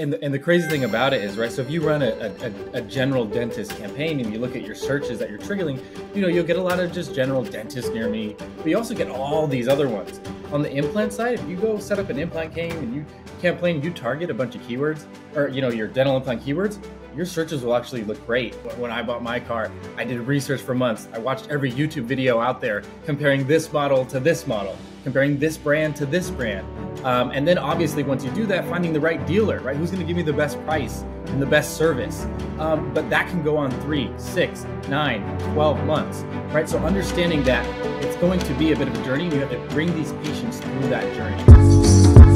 and the, and the crazy thing about it is, right? So if you run a, a, a, general dentist campaign and you look at your searches that you're triggering, you know, you'll get a lot of just general dentist near me, but you also get all these other ones. On the implant side, if you go set up an implant game and you campaign, you target a bunch of keywords or, you know, your dental implant keywords, your searches will actually look great. When I bought my car, I did research for months. I watched every YouTube video out there comparing this model to this model, comparing this brand to this brand. Um, and then obviously, once you do that, finding the right dealer, right? Who's going to give me the best price and the best service? Um, but that can go on three, six, nine, 12 months, right? So understanding that it's going to be a bit of a journey, you have to bring these patients through that journey.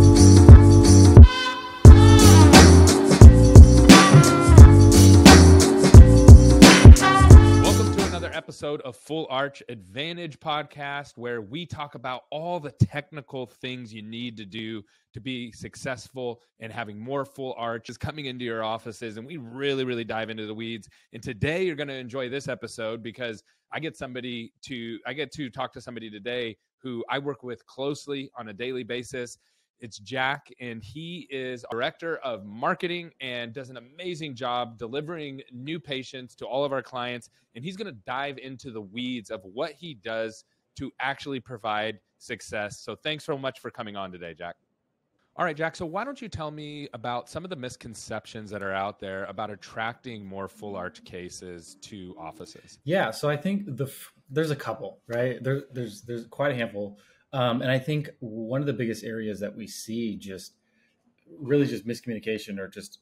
Episode of Full Arch Advantage podcast, where we talk about all the technical things you need to do to be successful and having more full arches coming into your offices. And we really, really dive into the weeds. And today you're going to enjoy this episode because I get somebody to, I get to talk to somebody today who I work with closely on a daily basis. It's Jack, and he is director of marketing and does an amazing job delivering new patients to all of our clients. And he's going to dive into the weeds of what he does to actually provide success. So, thanks so much for coming on today, Jack. All right, Jack. So, why don't you tell me about some of the misconceptions that are out there about attracting more full arch cases to offices? Yeah. So, I think the there's a couple, right? There, there's there's quite a handful. Um, and I think one of the biggest areas that we see just really just miscommunication or just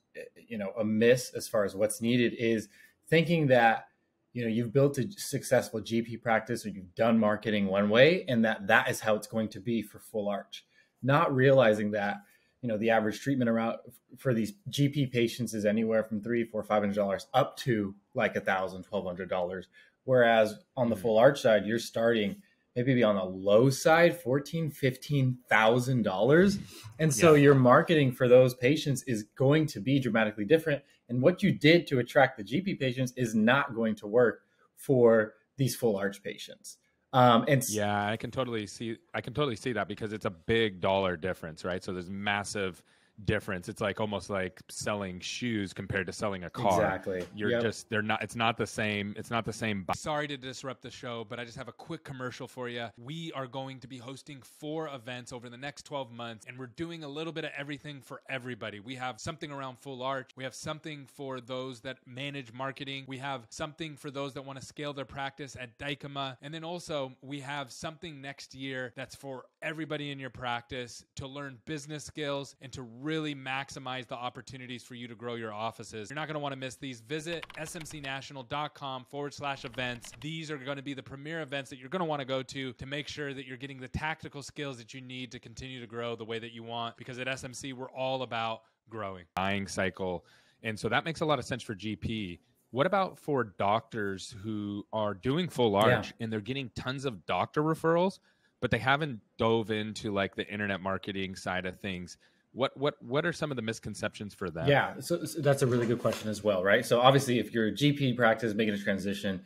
you know a miss as far as what's needed is thinking that you know you've built a successful GP practice or you've done marketing one way and that that is how it's going to be for full arch not realizing that you know the average treatment around for these GP patients is anywhere from three four five hundred dollars up to like a thousand twelve hundred dollars whereas on the mm-hmm. full arch side you're starting maybe be on the low side, fourteen, fifteen thousand dollars. And so yeah. your marketing for those patients is going to be dramatically different. And what you did to attract the GP patients is not going to work for these full arch patients. Um, and yeah, I can totally see. I can totally see that because it's a big dollar difference, right? So there's massive difference. It's like almost like selling shoes compared to selling a car. Exactly. You're yep. just they're not it's not the same it's not the same. Sorry to disrupt the show, but I just have a quick commercial for you. We are going to be hosting four events over the next 12 months and we're doing a little bit of everything for everybody. We have something around full arch. We have something for those that manage marketing. We have something for those that want to scale their practice at Dykema. And then also we have something next year that's for everybody in your practice to learn business skills and to really maximize the opportunities for you to grow your offices. You're not going to want to miss these. Visit smcnational.com forward slash events. These are going to be the premier events that you're going to want to go to to make sure that you're getting the tactical skills that you need to continue to grow the way that you want. Because at SMC, we're all about growing. Buying cycle. And so that makes a lot of sense for GP. What about for doctors who are doing full arch yeah. and they're getting tons of doctor referrals, but they haven't dove into like the internet marketing side of things? What what what are some of the misconceptions for that? Yeah so, so, that's a really good question as well right? So obviously if you're a gp practice making a transition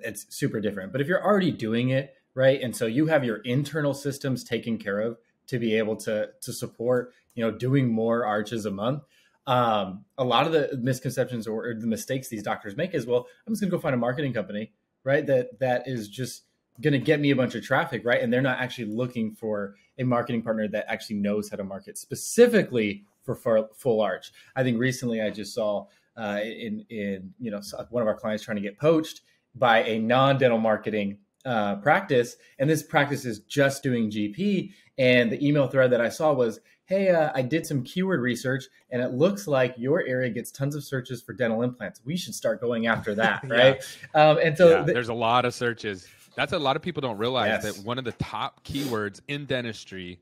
it's super different. But if you're already doing it right and so you have your internal systems taken care of to be able to to support you know doing more arches a month um, a lot of the misconceptions or, or the mistakes these doctors make is well i'm just going to go find a marketing company right that that is just going to get me a bunch of traffic, right? And they're not actually looking for a marketing partner that actually knows how to market specifically for full arch. I think recently I just saw uh, in in you know one of our clients trying to get poached by a non dental marketing uh, practice, and this practice is just doing GP. And the email thread that I saw was, "Hey, uh, I did some keyword research, and it looks like your area gets tons of searches for dental implants. We should start going after that, right?" yeah. um, and so yeah, th- there's a lot of searches. That's a lot of people don't realize yes. that one of the top keywords in dentistry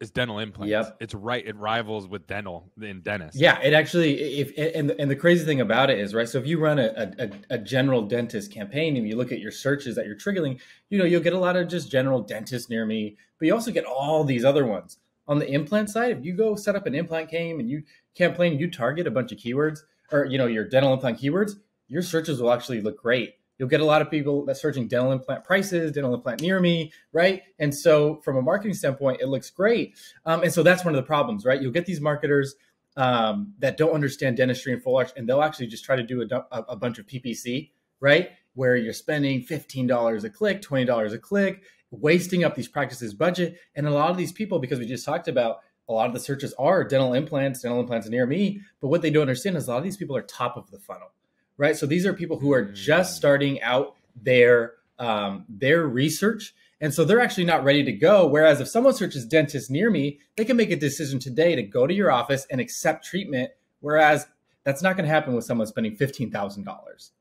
is dental implants. Yep. It's right. It rivals with dental in dentist. Yeah, it actually if and and the crazy thing about it is right. So if you run a, a, a general dentist campaign and you look at your searches that you're triggering, you know you'll get a lot of just general dentists near me, but you also get all these other ones. On the implant side, if you go set up an implant game and you campaign, you target a bunch of keywords or you know your dental implant keywords, your searches will actually look great you'll get a lot of people that searching dental implant prices, dental implant near me, right? And so from a marketing standpoint, it looks great. Um, and so that's one of the problems, right? You'll get these marketers um, that don't understand dentistry and full arch, and they'll actually just try to do a, a, a bunch of PPC, right? Where you're spending $15 a click, $20 a click, wasting up these practices budget. And a lot of these people, because we just talked about a lot of the searches are dental implants, dental implants near me. But what they don't understand is a lot of these people are top of the funnel, right? So these are people who are just mm. starting out their um, their research, and so they're actually not ready to go. Whereas if someone searches dentist near me, they can make a decision today to go to your office and accept treatment. Whereas that's not going to happen with someone spending fifteen thousand dollars.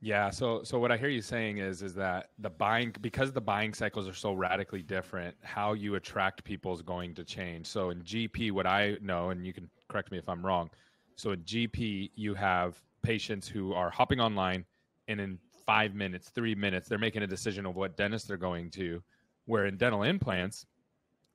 Yeah. So so what I hear you saying is is that the buying because the buying cycles are so radically different, how you attract people is going to change. So in GP, what I know, and you can correct me if I'm wrong. So in GP, you have patients who are hopping online and in five minutes, three minutes, they're making a decision of what dentist they're going to. Where in dental implants,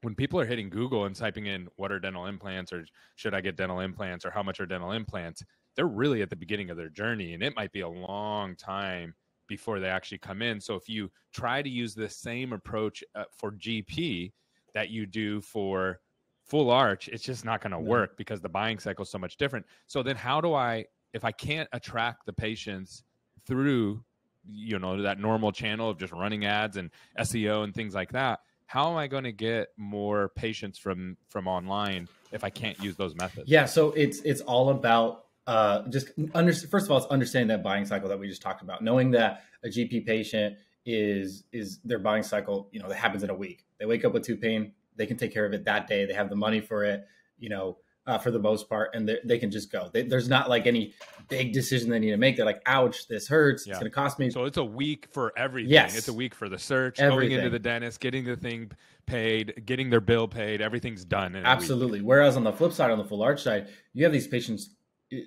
when people are hitting Google and typing in what are dental implants or should I get dental implants or how much are dental implants, they're really at the beginning of their journey and it might be a long time before they actually come in. So if you try to use the same approach uh, for GP that you do for full arch, it's just not going to no. work because the buying cycle is so much different. So then how do I if I can't attract the patients through you know that normal channel of just running ads and SEO and things like that, how am I going to get more patients from from online if I can't use those methods? Yeah, so it's it's all about uh, just under, first of all, it's understanding that buying cycle that we just talked about, knowing that a GP patient is is their buying cycle, you know, that happens in a week. They wake up with tooth pain, they can take care of it that day. They have the money for it, you know, uh, for the most part, and they, they can just go. They, there's not like any big decision they need to make. They're like, ouch, this hurts. Yeah. It's going to cost me. So it's a week for everything. Yes. It's a week for the search, everything. going into the dentist, getting the thing paid, getting their bill paid. Everything's done. Absolutely. Whereas on the flip side, on the full arch side, you have these patients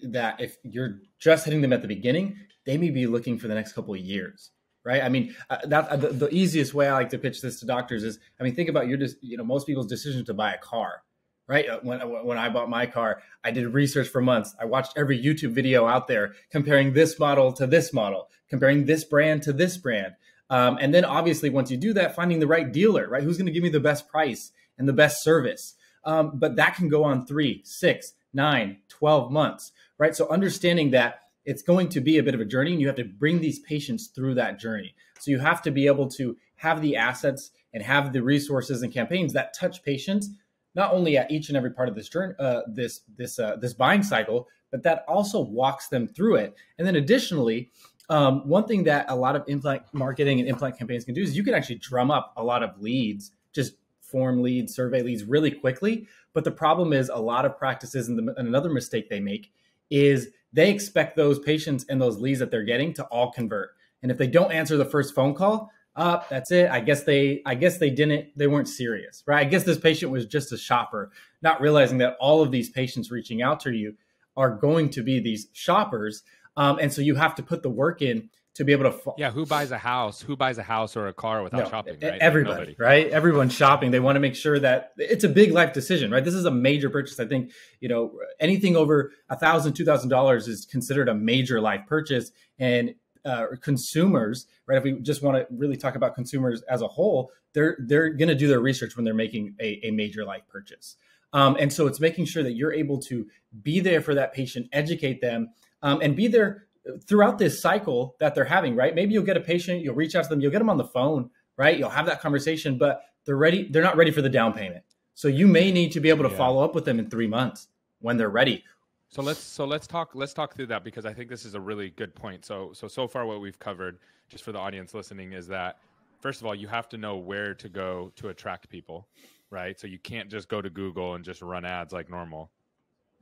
that if you're just hitting them at the beginning, they may be looking for the next couple of years, right? I mean, uh, that uh, the, the, easiest way I like to pitch this to doctors is, I mean, think about your, you know, most people's decision to buy a car, right? Uh, when when I bought my car, I did research for months. I watched every YouTube video out there comparing this model to this model, comparing this brand to this brand. Um, and then obviously, once you do that, finding the right dealer, right? Who's going to give me the best price and the best service? Um, but that can go on three, six, nine, 12 months, right? So understanding that it's going to be a bit of a journey and you have to bring these patients through that journey. So you have to be able to have the assets and have the resources and campaigns that touch patients not only at each and every part of this journey, uh, this this uh, this buying cycle, but that also walks them through it. And then additionally, um, one thing that a lot of implant marketing and implant campaigns can do is you can actually drum up a lot of leads, just form leads, survey leads really quickly. But the problem is a lot of practices, and, the, and another mistake they make is they expect those patients and those leads that they're getting to all convert. And if they don't answer the first phone call, uh, that's it. I guess they, I guess they didn't, they weren't serious, right? I guess this patient was just a shopper, not realizing that all of these patients reaching out to you are going to be these shoppers. Um, and so you have to put the work in to be able to. Yeah, who buys a house? Who buys a house or a car without no, shopping? Right? Everybody, right? Everyone's shopping. They want to make sure that it's a big life decision, right? This is a major purchase. I think you know anything over a thousand, two thousand dollars is considered a major life purchase, and uh, consumers, right? If we just want to really talk about consumers as a whole, they're they're going to do their research when they're making a, a major life purchase. Um, and so it's making sure that you're able to be there for that patient, educate them, um, and be there throughout this cycle that they're having, right? Maybe you'll get a patient, you'll reach out to them, you'll get them on the phone, right? You'll have that conversation, but they're ready, they're not ready for the down payment. So you may need to be able to yeah. follow up with them in 3 months when they're ready. So let's so let's talk let's talk through that because I think this is a really good point. So so so far what we've covered just for the audience listening is that first of all you have to know where to go to attract people, right? So you can't just go to Google and just run ads like normal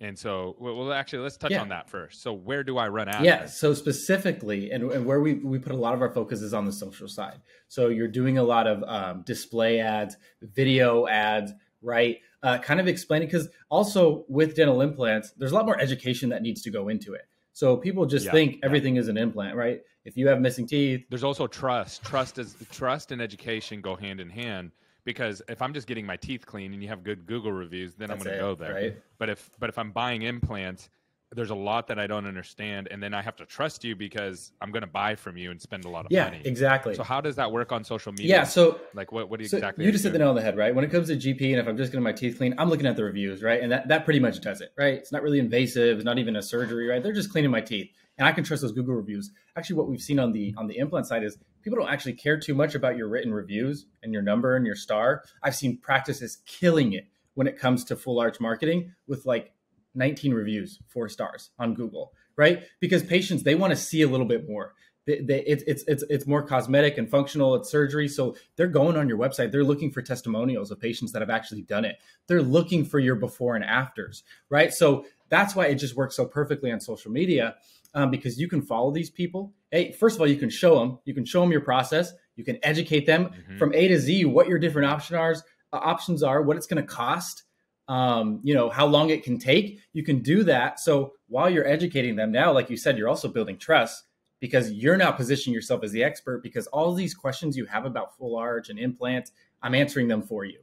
and so, well, actually, let's touch yeah. on that first. So, where do I run ads? Yeah. So, specifically, and, and, where we, we put a lot of our focus is on the social side. So, you're doing a lot of um, display ads, video ads, right? Uh, kind of explaining, because also with dental implants, there's a lot more education that needs to go into it. So, people just yeah. think everything yeah. is an implant, right? If you have missing teeth, there's also trust. Trust is trust and education go hand in hand because if I'm just getting my teeth clean and you have good Google reviews, then That's I'm going to go there. Right? But if but if I'm buying implants, there's a lot that I don't understand, and then I have to trust you because I'm going to buy from you and spend a lot of yeah, money. exactly. So how does that work on social media? Yeah, so like what what do you so exactly? you just hit the nail on the head, right? When it comes to GP, and if I'm just getting my teeth clean, I'm looking at the reviews, right? And that that pretty much does it, right? It's not really invasive, it's not even a surgery, right? They're just cleaning my teeth, and I can trust those Google reviews. Actually, what we've seen on the on the implant side is people don't actually care too much about your written reviews and your number and your star. I've seen practices killing it when it comes to full arch marketing with like 19 reviews, four stars on Google, right? Because patients they want to see a little bit more. They, they, it's it's it's it's more cosmetic and functional. It's surgery, so they're going on your website. They're looking for testimonials of patients that have actually done it. They're looking for your before and afters, right? So that's why it just works so perfectly on social media um, because you can follow these people. Hey, first of all, you can show them. You can show them your process. You can educate them mm-hmm. from A to Z what your different option are, uh, options are, what it's going to cost um, you know, how long it can take. You can do that. So while you're educating them now, like you said, you're also building trust because you're now positioning yourself as the expert because all these questions you have about full arch and implants, I'm answering them for you.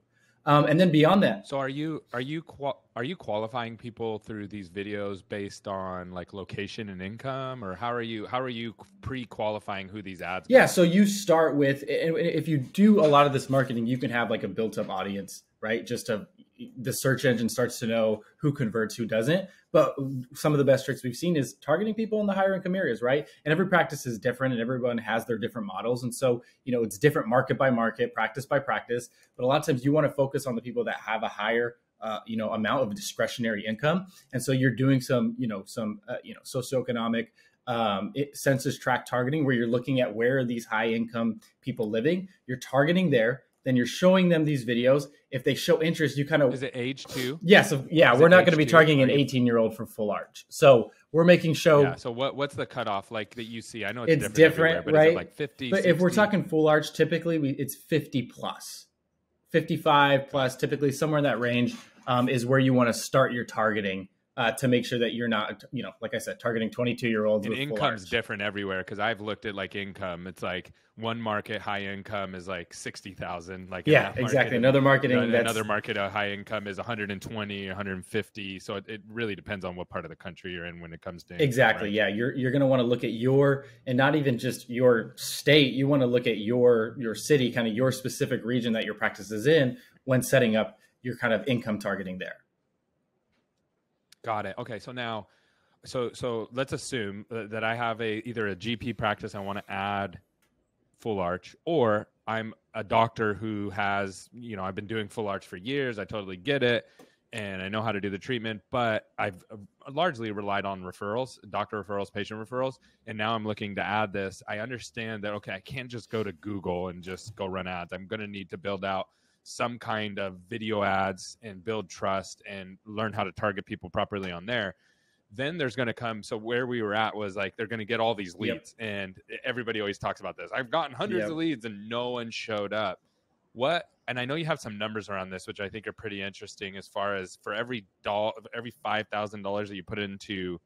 Um, and then beyond that, so are you are you qual- are you qualifying people through these videos based on like location and income, or how are you how are you pre-qualifying who these ads? Yeah, so you start with if you do a lot of this marketing, you can have like a built-up audience, right? Just to the search engine starts to know who converts, who doesn't. But some of the best tricks we've seen is targeting people in the higher income areas, right? And every practice is different and everyone has their different models. And so, you know, it's different market by market, practice by practice. But a lot of times you want to focus on the people that have a higher uh, you know amount of discretionary income and so you're doing some you know some uh, you know socioeconomic um, it, census tract targeting where you're looking at where are these high income people living you're targeting there then you're showing them these videos. If they show interest, you kind of is it age too? Yes, yeah, so, yeah. We're not going to be targeting an 18 year old for full arch. So we're making show. Yeah. So what what's the cutoff like that you see? I know it's, it's different, different right? like 50. But 60? if we're talking full arch, typically we, it's 50 plus, 55 plus. Typically somewhere in that range um, is where you want to start your targeting uh, to make sure that you're not, you know, like I said, targeting 22 year olds. And income's different everywhere because I've looked at like income. It's like one market high income is like 60,000. Like yeah, exactly. Another marketing, know, another market a high income is 120, 150. So it, it, really depends on what part of the country you're in when it comes to income, exactly. Right? Yeah, you're you're going to want to look at your and not even just your state. You want to look at your your city, kind of your specific region that your practice is in when setting up your kind of income targeting there. Got it. Okay, so now, so so let's assume that I have a either a GP practice I want to add full arch, or I'm a doctor who has you know I've been doing full arch for years. I totally get it, and I know how to do the treatment, but I've uh, largely relied on referrals, doctor referrals, patient referrals, and now I'm looking to add this. I understand that okay, I can't just go to Google and just go run ads. I'm going to need to build out some kind of video ads and build trust and learn how to target people properly on there then there's going to come so where we were at was like they're going to get all these leads yep. and everybody always talks about this i've gotten hundreds yep. of leads and no one showed up what and i know you have some numbers around this which i think are pretty interesting as far as for every dollar every $5000 that you put into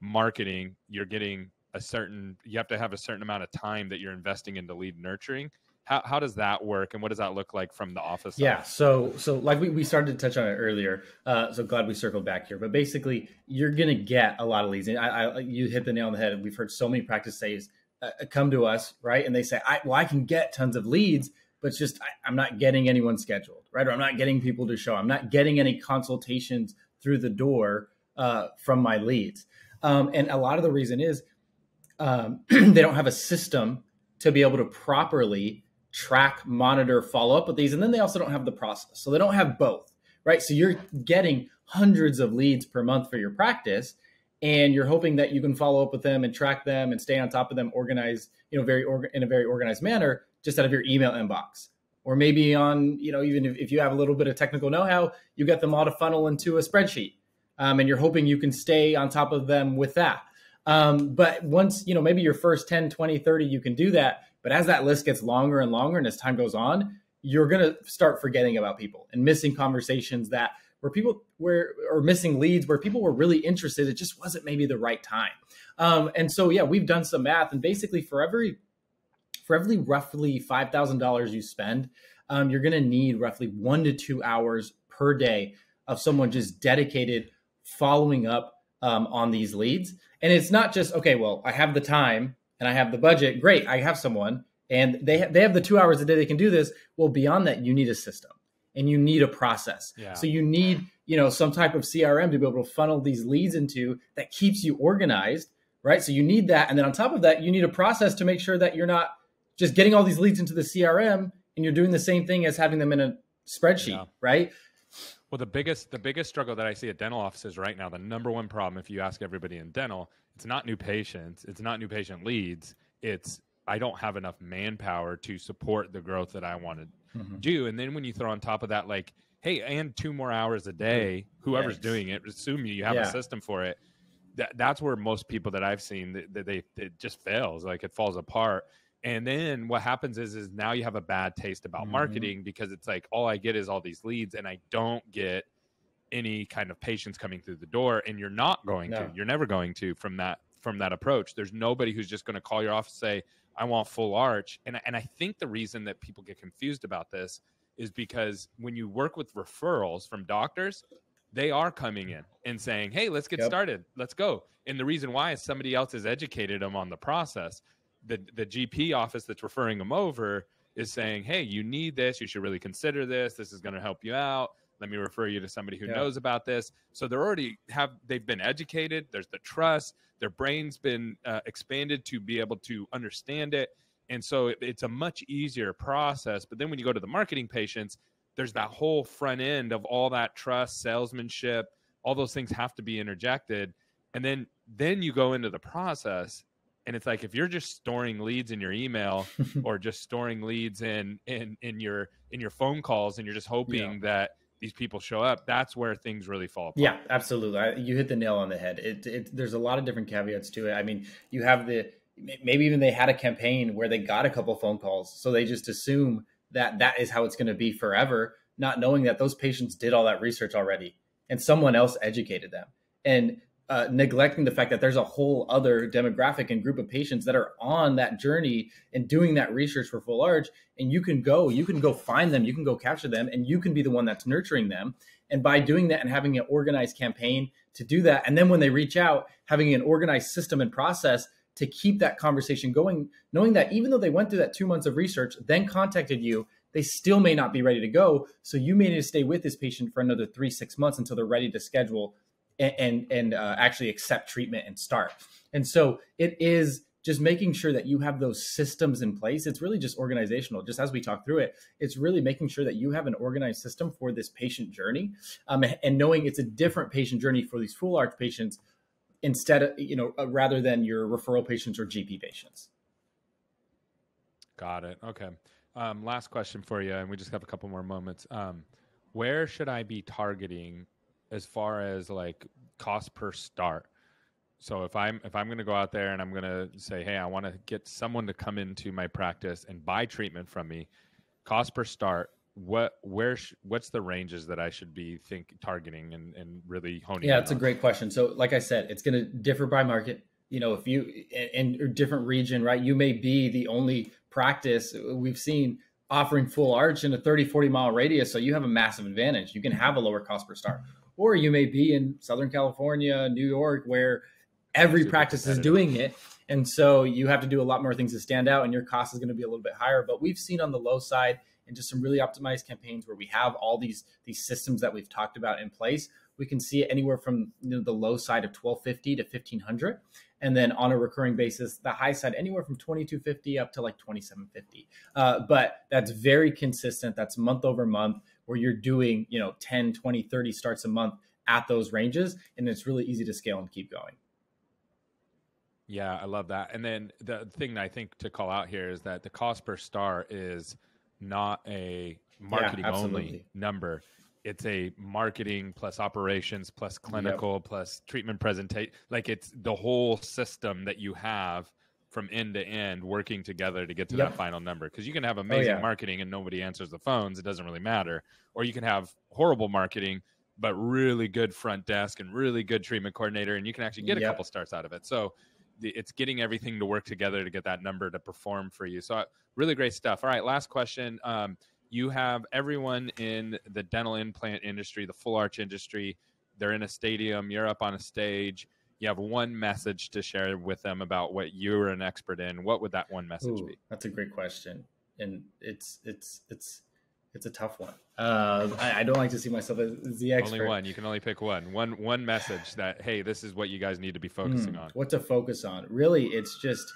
marketing you're getting a certain you have to have a certain amount of time that you're investing into lead nurturing how, how does that work and what does that look like from the office yeah so so like we, we started to touch on it earlier uh, so glad we circled back here but basically you're gonna get a lot of leads and I, I you hit the nail on the head we've heard so many practice says uh, uh, come to us right and they say I, well i can get tons of leads but it's just I, i'm not getting anyone scheduled right or i'm not getting people to show i'm not getting any consultations through the door uh, from my leads. Um, and a lot of the reason is um, they don't have a system to be able to properly track, monitor, follow up with these. And then they also don't have the process. So they don't have both, right? So you're getting hundreds of leads per month for your practice and you're hoping that you can follow up with them and track them and stay on top of them organized, you know, very in a very organized manner just out of your email inbox. Or maybe on, you know, even if, if you have a little bit of technical know-how, you get them all to funnel into a spreadsheet. Um, and you're hoping you can stay on top of them with that. Um, but once, you know, maybe your first 10, 20, 30, you can do that. But as that list gets longer and longer and as time goes on, you're going to start forgetting about people and missing conversations that where people were or missing leads where people were really interested. It just wasn't maybe the right time. Um, and so, yeah, we've done some math and basically for every, for every roughly $5,000 you spend, um, you're going to need roughly one to two hours per day of someone just dedicated following up um, on these leads. And it's not just okay. Well, I have the time and I have the budget. Great, I have someone, and they ha- they have the two hours a day they can do this. Well, beyond that, you need a system and you need a process. Yeah. So you need you know some type of CRM to be able to funnel these leads into that keeps you organized, right? So you need that, and then on top of that, you need a process to make sure that you're not just getting all these leads into the CRM and you're doing the same thing as having them in a spreadsheet, yeah. right? Well, the biggest the biggest struggle that I see at dental offices right now, the number one problem, if you ask everybody in dental, it's not new patients, it's not new patient leads, it's I don't have enough manpower to support the growth that I want to mm-hmm. do. And then when you throw on top of that, like, hey, and two more hours a day, whoever's yes. doing it, assume you have yeah. a system for it. That, that's where most people that I've seen that they, they it just fails, like it falls apart. And then what happens is is now you have a bad taste about mm-hmm. marketing because it's like all I get is all these leads and I don't get any kind of patients coming through the door and you're not going no. to. You're never going to from that from that approach. There's nobody who's just going to call your office and say I want full arch. And and I think the reason that people get confused about this is because when you work with referrals from doctors, they are coming in and saying, "Hey, let's get yep. started. Let's go." And the reason why is somebody else has educated them on the process the the GP office that's referring them over is saying, "Hey, you need this. You should really consider this. This is going to help you out. Let me refer you to somebody who yeah. knows about this." So they're already have they've been educated. There's the trust. Their brain's been uh, expanded to be able to understand it, and so it, it's a much easier process. But then when you go to the marketing patients, there's that whole front end of all that trust, salesmanship, all those things have to be interjected, and then then you go into the process and it's like if you're just storing leads in your email or just storing leads in in in your in your phone calls and you're just hoping yeah. that these people show up that's where things really fall apart. Yeah absolutely. I, you hit the nail on the head. It, it there's a lot of different caveats to it. I mean you have the maybe even they had a campaign where they got a couple phone calls so they just assume that that is how it's going to be forever not knowing that those patients did all that research already and someone else educated them. And uh, neglecting the fact that there's a whole other demographic and group of patients that are on that journey and doing that research for full arch and you can go you can go find them you can go capture them and you can be the one that's nurturing them. And by doing that and having an organized campaign to do that and then when they reach out having an organized system and process to keep that conversation going knowing that even though they went through that two months of research then contacted you they still may not be ready to go. So you may need to stay with this patient for another three six months until they're ready to schedule and and, uh, actually accept treatment and start. And so it is just making sure that you have those systems in place. It's really just organizational. Just as we talk through it, it's really making sure that you have an organized system for this patient journey, um, and knowing it's a different patient journey for these full arch patients instead of you know uh, rather than your referral patients or GP patients. Got it. Okay. Um, last question for you, and we just have a couple more moments. Um, where should I be targeting as far as like cost per start. So if I'm if I'm going to go out there and I'm going to say, "Hey, I want to get someone to come into my practice and buy treatment from me," cost per start, what where sh- what's the ranges that I should be think targeting and and really honing? Yeah, it's a great question. So like I said, it's going to differ by market. You know, if you in a different region, right, you may be the only practice uh, we've seen offering full arch in a 30 40 mile radius so you have a massive advantage you can have a lower cost per start or you may be in Southern California, New York, where every practice is doing it. And so you have to do a lot more things to stand out, and your cost is going to be a little bit higher. But we've seen on the low side and just some really optimized campaigns where we have all these these systems that we've talked about in place. We can see it anywhere from you know, the low side of 1250 to 1500 and then on a recurring basis the high side anywhere from 2250 up to like 2750 uh, but that's very consistent that's month over month where you're doing, you know, 10, 20, 30 starts a month at those ranges. And it's really easy to scale and keep going. Yeah, I love that. And then the thing that I think to call out here is that the cost per start is not a marketing yeah, only number. It's a marketing plus operations plus clinical yep. plus treatment presentation. Like it's the whole system that you have from end to end working together to get to yep. that final number. Because you can have oh, amazing oh, yeah. marketing and nobody answers the phones it doesn't really matter. Or you can have horrible marketing but really good front desk and really good treatment coordinator and you can actually get yep. a couple starts out of it. So it's getting everything to work together to get that number to perform for you. So really great stuff. All right last question. Um, you have everyone in the dental implant industry the full arch industry they're in a stadium, you're up on a stage, you have one message to share with them about what you're an expert in, what would that one message Ooh, be? That's a great question, and it's it's it's it's a tough one. Uh, I, I, don't like to see myself as, the expert. Only one. You can only pick one. One one message that hey, this is what you guys need to be focusing mm, on. What to focus on? Really, it's just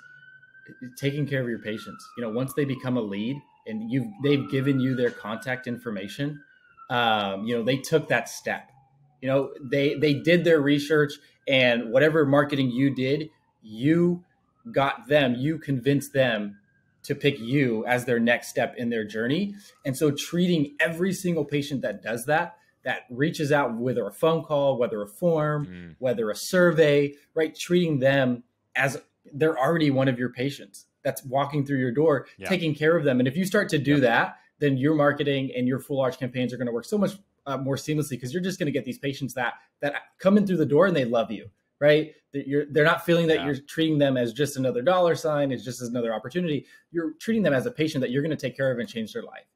taking care of your patients. You know, once they become a lead and you've they've given you their contact information, um, you know, they took that step. You know, they they did their research and whatever marketing you did, you got them, you convinced them to pick you as their next step in their journey. And so treating every single patient that does that, that reaches out, whether a phone call, whether a form, mm. whether a survey, right? Treating them as they're already one of your patients that's walking through your door, yeah. taking care of them. And if you start to do that, then your marketing and your full arch campaigns are going to work so much uh, more seamlessly because you're just going to get these patients that that come in through the door and they love you right? You're, they're not feeling that yeah. you're treating them as just another dollar sign, it's just another opportunity. You're treating them as a patient that you're going to take care of and change their life.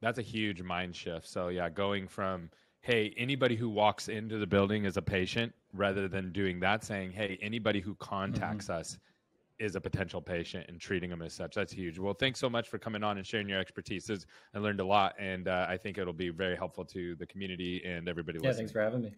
That's a huge mind shift. So, yeah, going from, hey, anybody who walks into the building is a patient rather than doing that, saying, hey, anybody who contacts mm-hmm. us is a potential patient and treating them as such. That's huge. Well, thanks so much for coming on and sharing your expertise. I learned a lot, and uh, I think it'll be very helpful to the community and everybody yeah, listening. thanks for having me.